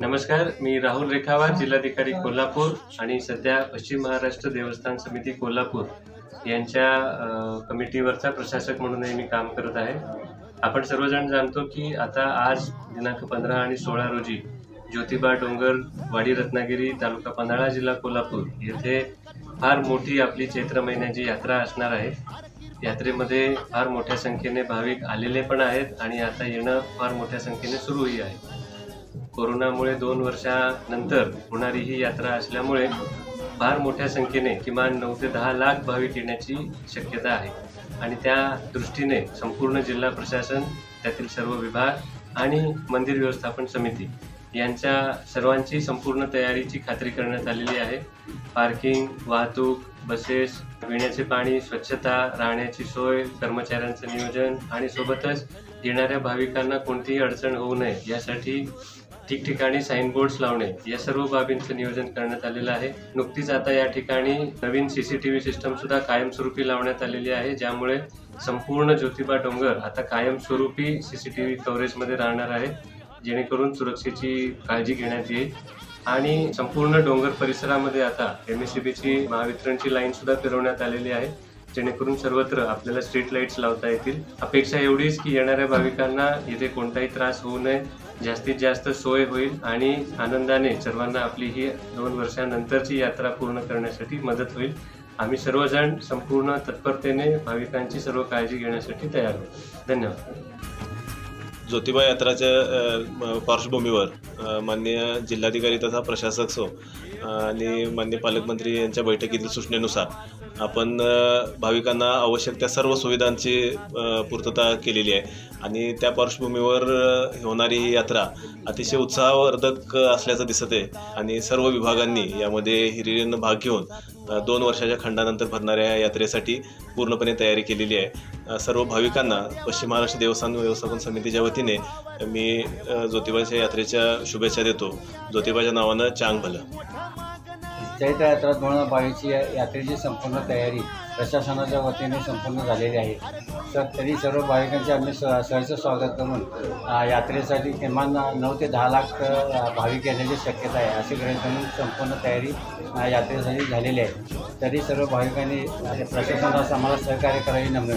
नमस्कार मी राहुल रेखावार जिल्हाधिकारी कोल्हापूर आणि सध्या पश्चिम महाराष्ट्र देवस्थान समिती कोल्हापूर यांच्या कमिटीवरचा प्रशासक म्हणूनही मी काम करत आहे. आपण सर्वजण जाणतो की आता आज दिनांक पंधरा आणि सोळा रोजी ज्योतिबा डोंगर वाडी रत्नागिरी तालुका पन्हाळा जिल्हा कोल्हापूर येथे फार मोठी आपली चैत्र महिन्याची यात्रा असणार आहे. यात्रेमध्ये फार मोठ्या संख्येने भाविक आलेले पण आहेत आणि आता येणं फार मोठ्या संख्येने सुरूही आहे. कोरोनामुळे दोन वर्षानंतर होणारी ही यात्रा असल्यामुळे फार मोठ्या संख्येने किमान नऊ ते दहा लाख भाविक येण्याची शक्यता आहे. आणि त्या दृष्टीने संपूर्ण जिल्हा प्रशासन त्यातील सर्व विभाग आणि मंदिर व्यवस्थापन समिती यांच्या सर्वांची संपूर्ण तयारीची खात्री करण्यात आलेली आहे. पार्किंग वाहतूक बसेस पिण्याचे पाणी स्वच्छता राहण्याची सोय कर्मचाऱ्यांचं नियोजन आणि सोबतच येणाऱ्या भाविकांना कोणतीही अडचण होऊ नये यासाठी ठिकठिकाणी साईन बोर्ड्स लावणे या सर्व बाबींचं नियोजन करण्यात आलेलं आहे. नुकतीच आता या ठिकाणी नवीन सीसीटीव्ही सिस्टम सुद्धा कायमस्वरूपी लावण्यात आलेली आहे ज्यामुळे संपूर्ण ज्योतिबा डोंगर आता कायमस्वरूपी सीसीटीव्ही कव्हरेजमध्ये राहणार आहे. जेणेकरून सुरक्षेची काळजी घेण्यात येईल. आणि संपूर्ण डोंगर परिसरामध्ये आता एम एस सी बीची महावितरणची लाईन सुद्धा फिरवण्यात आलेली आहे. जेणेकरून सर्वत्र आपल्याला स्ट्रीट लाईट्स लावता येतील. अपेक्षा एवढीच की येणाऱ्या भाविकांना इथे कोणताही त्रास होऊ नये. जास्तीत जास्त सोय होईल आणि आनंदाने सर्वांना आपली ही दोन वर्षानंतरची यात्रा पूर्ण करण्यासाठी मदत होईल. आम्ही सर्वजण संपूर्ण तत्परतेने भाविकांची सर्व काळजी घेण्यासाठी तयार आहोत. धन्यवाद. ज्योतिबा यात्राच्या पार्श्वभूमीवर मान्य जिल्हाधिकारी तथा प्रशासक सो आणि मान्य पालकमंत्री यांच्या बैठकीतील सूचनेनुसार आपण भाविकांना आवश्यक त्या सर्व सुविधांची पूर्तता केलेली आहे. आणि त्या पार्श्वभूमीवर होणारी ही यात्रा अतिशय उत्साहवर्धक असल्याचं दिसत आहे. आणि सर्व विभागांनी यामध्ये हिरिरीनं भाग घेऊन दोन वर्षाच्या खंडानंतर भरणाऱ्या या यात्रेसाठी पूर्णपणे तयारी केलेली आहे. सर्व भाविकांना पश्चिम महाराष्ट्र देवस्थान व्यवस्थापन समितीच्या वतीने मी ज्योतिबाच्या यात्रेच्या शुभेच्छा देतो. ज्योतिबाच्या नावानं चांग भलं चैत्र यात्रा दोन हजार बावीसची यात्रेची संपूर्ण तयारी प्रशासनाच्या वतीने संपूर्ण झालेली आहे. तर तरी सर्व भाविकांचे आम्ही स सहज स्वागत करून यात्रेसाठी किमान नऊ ते दहा लाख भाविक येण्याची शक्यता आहे असे गृहित संपूर्ण तयारी यात्रेसाठी झालेली आहे. तरी सर्व भाविकांनी प्रशासनास आम्हाला सहकार्य करावी नम्र